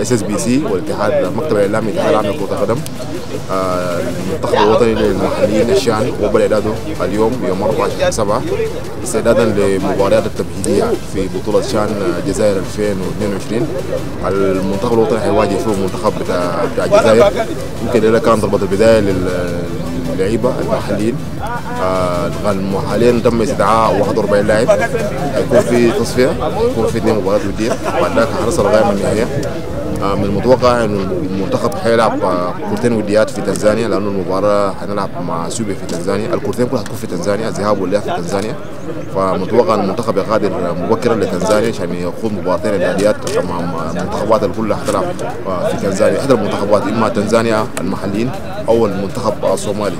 SSBC والاتحاد المكتب الإعلامي الاتحاد العام لكرة القدم. آه، المنتخب الوطني للمحليين الشان وبدا إعداده اليوم يوم 24 7 استعدادا لمباريات التمهيدية في بطولة شان الجزائر 2022 المنتخب الوطني حيواجه فيه المنتخب بتاع بتاع الجزائر يمكن ده كان ضربة البداية لل اللعيبة المحليين. آه حاليا تم استدعاء 41 لاعب. هيكون في تصفية هيكون في اثنين مباريات ودية. بعد ذلك هنصل لغايه النهائيه آه من المتوقع إنه المنتخب حيلعب آه كورتين وديات في تنزانيا لأنه المباراة حنلعب مع سوبيا في تنزانيا. الكورتين كلها هتكون في تنزانيا الذهاب والاياب في تنزانيا. فمتوقع إن المنتخب يغادر مبكرا لتنزانيا عشان يخوض مباراتين اعداديات امام المنتخبات اللي كلها حتلعب في تنزانيا. إحدى المنتخبات إما تنزانيا المحليين أو المنتخب الصومالي.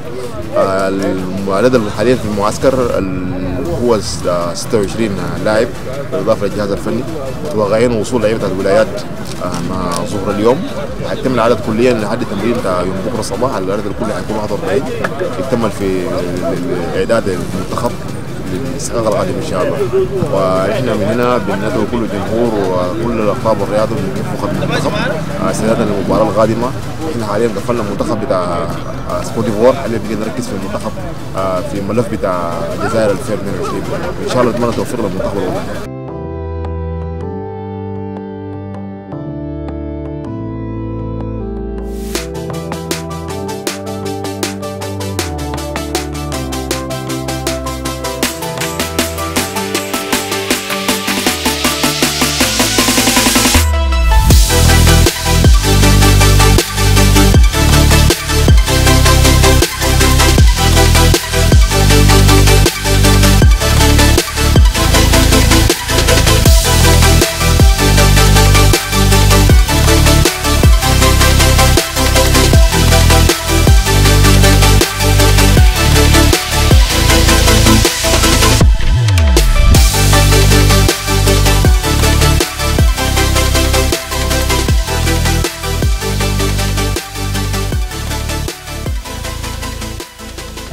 العدد حاليا في المعسكر هو 26 لاعب بالإضافة للجهاز الفني. متوقعين وصول لعيبة الولايات مع ظهر اليوم. هيتم العدد كليا لحد تمرين يوم بكرة الصباح العدد الكلي هيكون 41 يكتمل في اعداد المنتخب للاستحقاق القادم إن شاء الله. وإحنا من هنا بندعو كل الجمهور وكل الاقطاب الرياضي من المنتخب. استعدادا للمباراه القادمة إحنا حاليا قفلنا المنتخب بتاع سكوت ديفوار حاليا بقينا نركز في المنتخب في الملف بتاع الجزائر 2022 إن شاء الله نتمنى التوفيق للمنتخب الوطني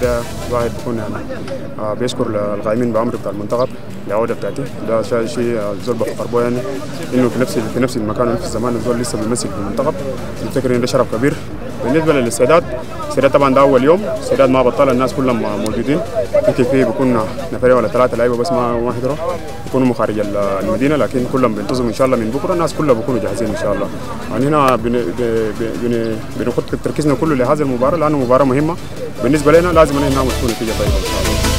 ده واحد بيكون يعني آه بيشكر القائمين بأمر بتاع المنتخب العوده بتاعتي. ده شيء الزول بفخر يعني إنه في نفس في نفس المكان ونفس الزمان الزول لسه بيمثل في المنتخب. بفتكر إن ده شرف كبير. بالنسبة للاستعداد الاستعداد طبعا ده أول يوم. استعداد ما بطل الناس كلهم موجودين. يمكن فيه بيكون نفرين ولا ثلاثة لعيبة بس ما ما حضروا. بيكونوا مخارج المدينة لكن كلهم بينتظموا إن شاء الله من بكرة الناس كلها بيكونوا جاهزين إن شاء الله. يعني هنا بنحط تركيزنا كله لهذه المباراة لأنه مباراة مهمة. بالنسبة لنا لازم نعمل تكون نتيجة طيبة إن شاء الله.